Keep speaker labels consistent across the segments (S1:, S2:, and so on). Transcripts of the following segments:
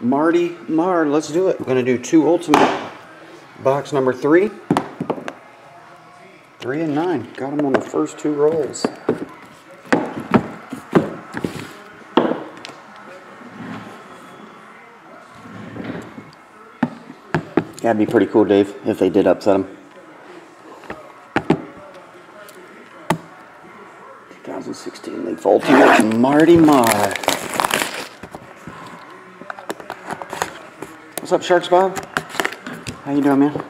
S1: Marty Mar. Let's do it. We're going to do two ultimate. Box number three. Three and nine. Got them on the first two rolls. That'd be pretty cool, Dave, if they did upset him. 2016 Leaf Ultimate Marty Mar. What's up, Sharks Bob? How you doing, man?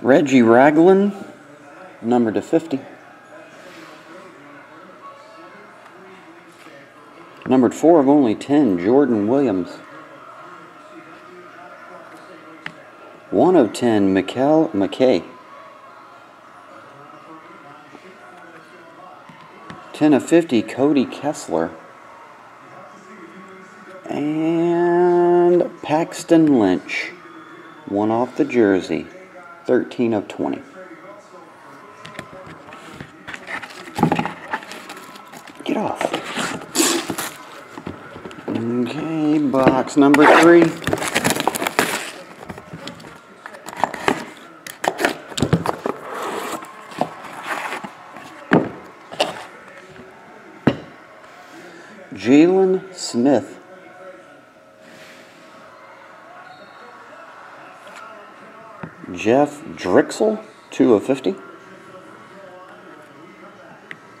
S1: Reggie Ragland, number to 50. Numbered 4 of only 10, Jordan Williams. 1 of 10, Mekale McKay. 10 of 50, Cody Kessler. And Paxton Lynch. One off the jersey. 13 of 20. Get off. Okay, box number three. Jaylon Smith. Jeff Driskel, 2 of 50.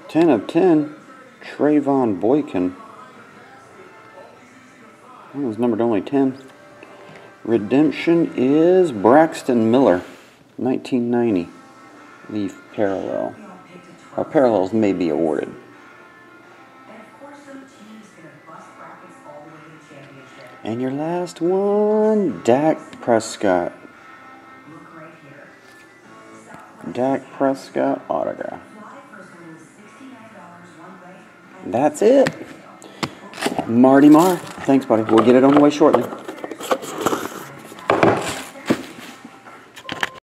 S1: 10 of 10, Trevone Boykin. That was numbered only 10. Redemption is Braxton Miller, 1990. Leaf parallel. Our parallels may be awarded. And your last one, Dak Prescott. Dak Prescott autograph. That's it. Marty Mar. Thanks, buddy. We'll get it on the way shortly.